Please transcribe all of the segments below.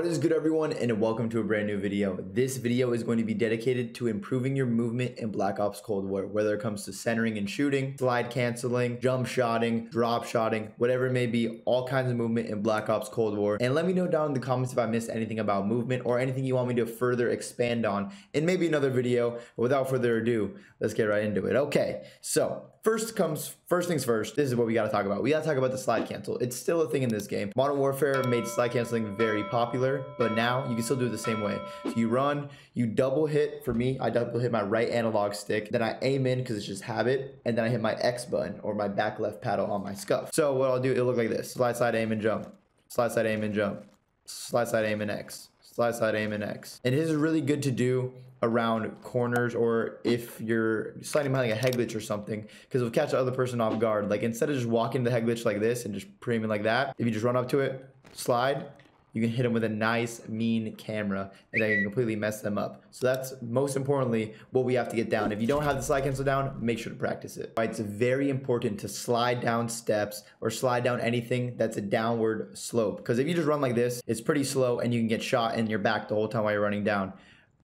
What is good everyone and welcome to a brand new video. This video is going to be dedicated to improving your movement in Black Ops Cold War, whether it comes to centering and shooting, slide canceling, jump shotting, drop shotting, whatever it may be, all kinds of movement in Black Ops Cold War. And let me know down in the comments if I missed anything about movement or anything you want me to further expand on in maybe another video. Without further ado, let's get right into it. Okay, so first comes first things first this is what we got to talk about we got to talk about the slide cancel it's still a thing in this game modern warfare made slide canceling very popular but now you can still do it the same way. So you run you double hit. For me i double hit my right analog stick then i aim in because it's just habit and then i hit my x button or my back left paddle on my SCUF. So what i'll do it'll look like this. Slide side aim and jump. Slide side aim and jump. Slide side aim and x. Slide side aim and x. And it is really good to do around corners or if you're sliding behind like a head glitch or something because it'll catch the other person off guard. Like instead of just walking the head glitch like this and just pre like that if you just run up to it slide you can hit them with a nice mean camera and they can completely mess them up. So that's most importantly what we have to get down. If you don't have the slide cancel down make sure to practice it. Right, it's very important to slide down steps or slide down anything that's a downward slope. Because if you just run like this it's pretty slow and you can get shot in your back the whole time while you're running down.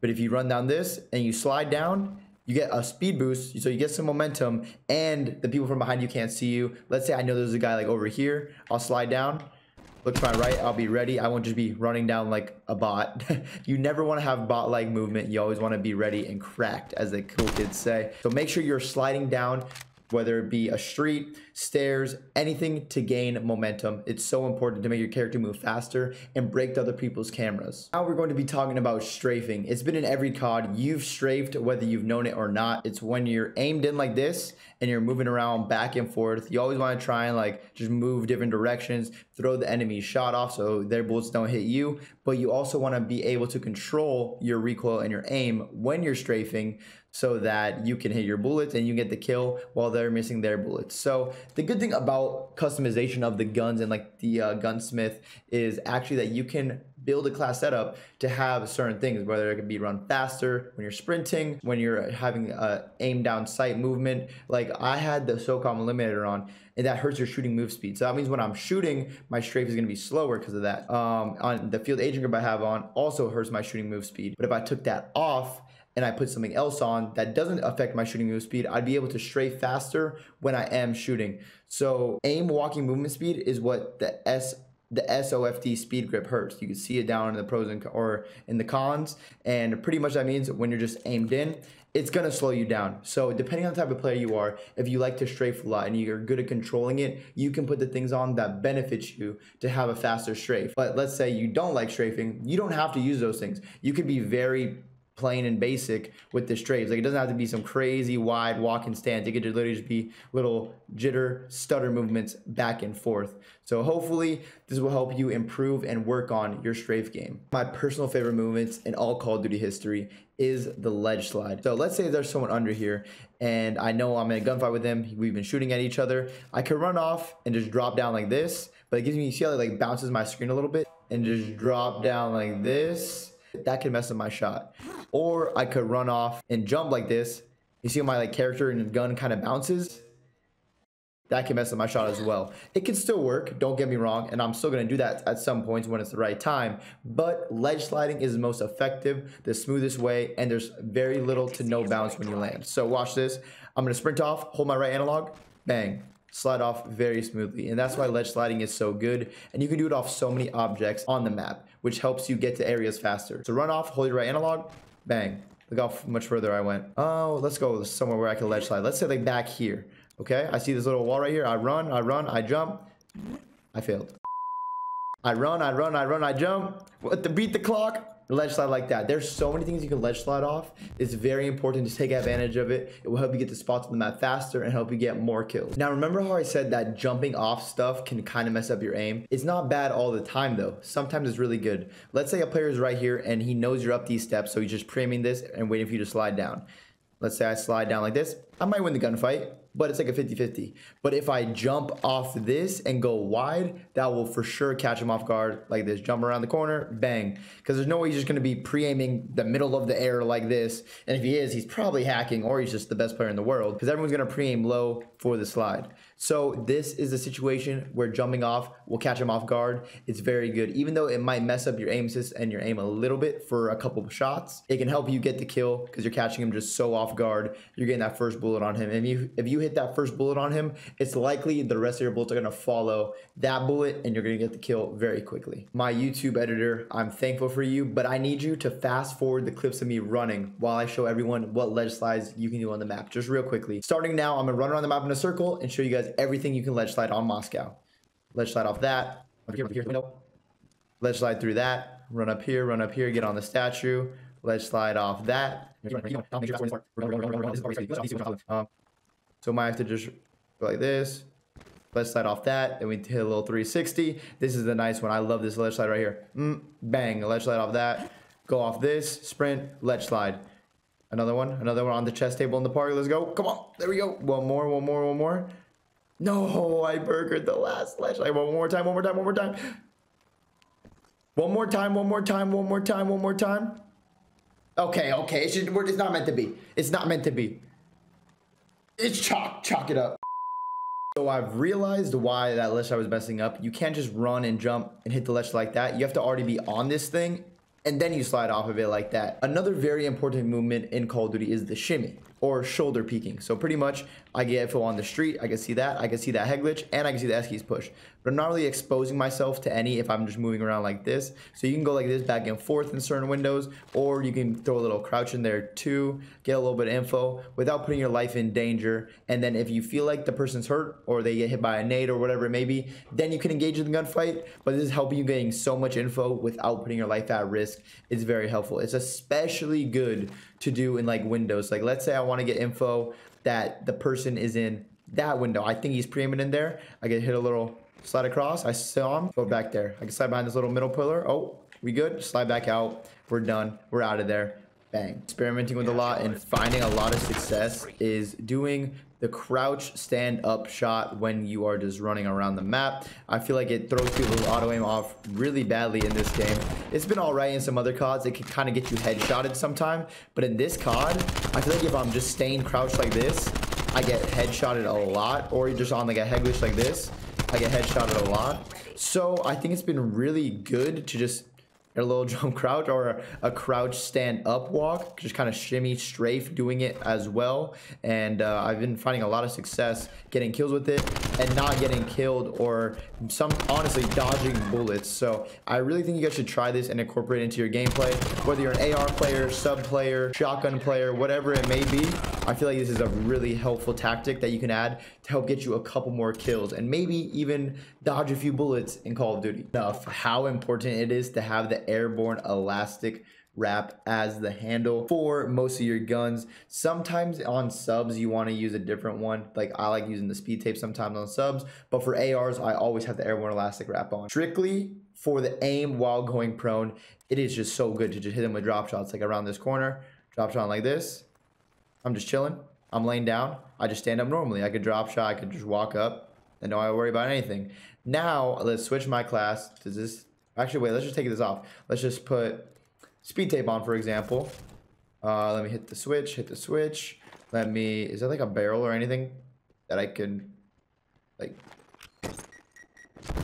But if you run down this and you slide down, you get a speed boost, so you get some momentum, and the people from behind you can't see you. Let's say I know there's a guy like over here. I'll slide down, look to my right, I'll be ready. I won't just be running down like a bot. you never want to have bot-like movement. You always want to be ready and cracked, as the cool kids say. So make sure you're sliding down whether it be a street, stairs, anything to gain momentum. It's so important to make your character move faster and break other people's cameras. Now we're going to be talking about strafing. It's been in every COD. You've strafed whether you've known it or not. It's when you're aimed in like this and you're moving around back and forth. You always want to try and like just move different directions, throw the enemy shot off so their bullets don't hit you. But you also want to be able to control your recoil and your aim when you're strafing so that you can hit your bullets and you get the kill while they're missing their bullets. So the good thing about customization of the guns and like the uh, gunsmith is actually that you can build a class setup to have certain things, whether it can be run faster when you're sprinting, when you're having a aim down sight movement. Like I had the SOCOM eliminator on and that hurts your shooting move speed. So that means when I'm shooting, my strafe is going to be slower because of that. Um, on the field agent grip I have on also hurts my shooting move speed. But if I took that off, and I put something else on that doesn't affect my shooting move speed, I'd be able to strafe faster when I am shooting. So aim walking movement speed is what the S the SOFD speed grip hurts. You can see it down in the pros and or in the cons, and pretty much that means when you're just aimed in, it's gonna slow you down. So depending on the type of player you are, if you like to strafe a lot and you're good at controlling it, you can put the things on that benefits you to have a faster strafe. But let's say you don't like strafing, you don't have to use those things. You could be very plain and basic with the strafes. Like it doesn't have to be some crazy wide walking stance. It could literally just be little jitter, stutter movements back and forth. So hopefully this will help you improve and work on your strafe game. My personal favorite movements in all Call of Duty history is the ledge slide. So let's say there's someone under here and I know I'm in a gunfight with them. We've been shooting at each other. I could run off and just drop down like this, but it gives me, you see how it like bounces my screen a little bit and just drop down like this that could mess up my shot. Or I could run off and jump like this. You see how my like character and gun kind of bounces? That can mess up my shot as well. It can still work, don't get me wrong, and I'm still gonna do that at some points when it's the right time. But ledge sliding is the most effective, the smoothest way, and there's very little to no bounce when you land. So watch this. I'm gonna sprint off, hold my right analog, bang slide off very smoothly. And that's why ledge sliding is so good. And you can do it off so many objects on the map, which helps you get to areas faster. So run off, hold your right analog, bang. Look how much further I went. Oh, let's go somewhere where I can ledge slide. Let's say like back here. Okay, I see this little wall right here. I run, I run, I jump. I failed. I run, I run, I run, I jump. What to beat the clock? Ledge slide like that. There's so many things you can ledge slide off. It's very important to take advantage of it. It will help you get the spots on the map faster and help you get more kills. Now, remember how I said that jumping off stuff can kind of mess up your aim? It's not bad all the time though. Sometimes it's really good. Let's say a player is right here and he knows you're up these steps, so he's just priming this and waiting for you to slide down. Let's say I slide down like this. I might win the gunfight but it's like a 50-50. But if I jump off this and go wide, that will for sure catch him off guard like this. Jump around the corner, bang. Because there's no way he's just going to be pre-aiming the middle of the air like this. And if he is, he's probably hacking or he's just the best player in the world because everyone's going to pre-aim low for the slide. So this is a situation where jumping off will catch him off guard. It's very good. Even though it might mess up your aim assist and your aim a little bit for a couple of shots, it can help you get the kill because you're catching him just so off guard. You're getting that first bullet on him. And if you, if you hit that first bullet on him, it's likely the rest of your bullets are going to follow that bullet and you're going to get the kill very quickly. My YouTube editor, I'm thankful for you, but I need you to fast forward the clips of me running while I show everyone what ledge slides you can do on the map. Just real quickly. Starting now, I'm going to run around the map in a circle and show you guys everything you can ledge slide on Moscow. Ledge slide off that. Over here, here, window. Ledge slide through that. Run up here, run up here, get on the statue. Ledge slide off that. So might have to just go like this. Ledge slide off that. Then we hit a little 360. This is the nice one. I love this ledge slide right here. Mm, bang, ledge slide off that. Go off this, sprint, ledge slide. Another one, another one on the chest table in the park. Let's go. Come on. There we go. One more, one more, one more. No, I burgered the last ledge. Like one more time, one more time, one more time. One more time, one more time, one more time, one more time. Okay, okay. It's, just, it's not meant to be. It's not meant to be. It's chalk. Chalk it up. So I've realized why that ledge I was messing up. You can't just run and jump and hit the ledge like that. You have to already be on this thing and then you slide off of it like that. Another very important movement in Call of Duty is the shimmy or shoulder peeking. So pretty much I get info on the street, I can see that, I can see that head glitch, and I can see the S keys push. But I'm not really exposing myself to any if I'm just moving around like this. So you can go like this back and forth in certain windows, or you can throw a little crouch in there too, get a little bit of info without putting your life in danger. And then if you feel like the person's hurt or they get hit by a nade or whatever it may be, then you can engage in the gunfight. But this is helping you getting so much info without putting your life at risk. It's very helpful. It's especially good to do in like windows. Like let's say I want to get info that the person is in that window. I think he's pre-aiming in there. I get hit a little slide across. I saw him. Go back there. I can slide behind this little middle pillar. Oh, we good? Slide back out. We're done. We're out of there. Bang. Experimenting with a lot and finding a lot of success is doing the crouch stand up shot when you are just running around the map. I feel like it throws people's auto aim off really badly in this game. It's been alright in some other CODs. It can kind of get you headshotted sometime. But in this COD, I feel like if I'm just staying crouched like this, I get headshotted a lot. Or just on like a head glitch like this, I get headshotted a lot. So I think it's been really good to just a little jump crouch or a, crouch stand up walk just kind of shimmy strafe doing it as well. And uh, I've been finding a lot of success getting kills with it and not getting killed or some honestly dodging bullets so I really think you guys should try this and incorporate it into your gameplay whether you're an AR player sub player shotgun player whatever it may be I feel like this is a really helpful tactic that you can add to help get you a couple more kills and maybe even dodge a few bullets in Call of Duty. Enough how important it is to have the airborne elastic wrap as the handle for most of your guns. Sometimes on subs, you want to use a different one. Like I like using the speed tape sometimes on subs, but for ARs, I always have the airborne elastic wrap on. Strictly for the aim while going prone, it is just so good to just hit them with drop shots like around this corner, drop shot like this, I'm just chilling. I'm laying down. I just stand up normally. I could drop shot. I could just walk up and don't worry about anything. Now, let's switch my class. Does this... Actually, wait. Let's just take this off. Let's just put speed tape on, for example. Uh, let me hit the switch. Hit the switch. Let me... Is that like a barrel or anything that I can... Like...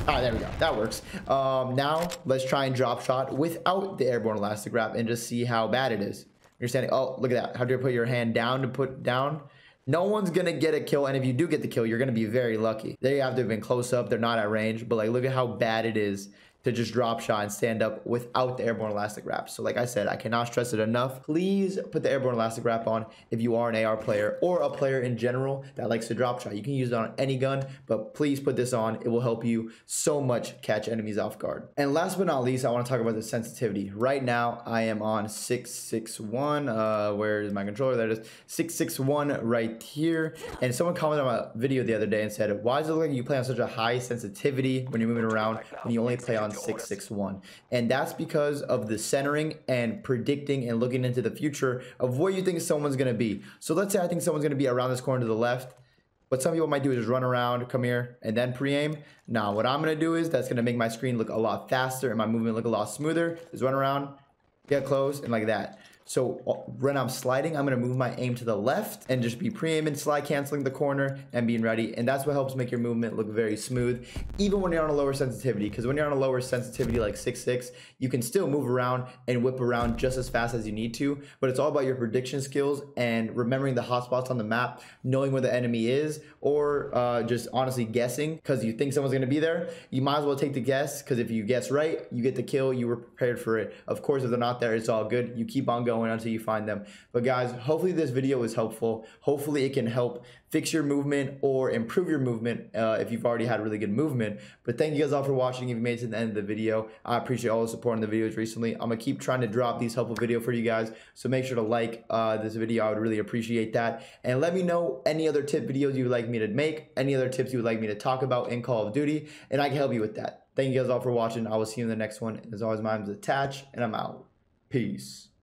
Ah, there we go. That works. Um, now, let's try and drop shot without the airborne elastic wrap and just see how bad it is. You're standing. Oh, look at that. How do you put your hand down to put down? No one's gonna get a kill, and if you do get the kill, you're gonna be very lucky. They have to have been close up. They're not at range, but like, look at how bad it is to just drop shot and stand up without the airborne elastic wrap. So like I said, I cannot stress it enough. Please put the airborne elastic wrap on if you are an AR player or a player in general that likes to drop shot. You can use it on any gun, but please put this on. It will help you so much catch enemies off guard. And last but not least, I want to talk about the sensitivity. Right now, I am on 661. Uh, where is my controller? There it is. 661 right here. And someone commented on my video the other day and said, why does it look like you play on such a high sensitivity when you're moving around when you only play on 661. And that's because of the centering and predicting and looking into the future of where you think someone's going to be. So let's say I think someone's going to be around this corner to the left What some people might do is just run around, come here, and then pre-aim. Now, what I'm gonna do is that's gonna make my screen look a lot faster and my movement look a lot smoother. Just run around, get close, and like that. So uh, when I'm sliding, I'm gonna move my aim to the left and just be pre-aiming, slide canceling the corner and being ready. And that's what helps make your movement look very smooth, even when you're on a lower sensitivity. Because when you're on a lower sensitivity like 6.6, you can still move around and whip around just as fast as you need to. But it's all about your prediction skills and remembering the hotspots on the map, knowing where the enemy is, or uh, just honestly guessing because you think someone's gonna be there. You might as well take the guess because if you guess right, you get the kill. You were prepared for it. Of course, if they're not there, it's all good. You keep on going going until you find them. But guys, hopefully this video was helpful. Hopefully it can help fix your movement or improve your movement uh, if you've already had really good movement. But thank you guys all for watching. If you made it to the end of the video, I appreciate all the support in the videos recently. I'm gonna keep trying to drop these helpful video for you guys. So make sure to like uh, this video. I would really appreciate that. And let me know any other tip videos you would like me to make, any other tips you would like me to talk about in Call of Duty, and I can help you with that. Thank you guys all for watching. I will see you in the next one. As always, my name is Attach, and I'm out. Peace.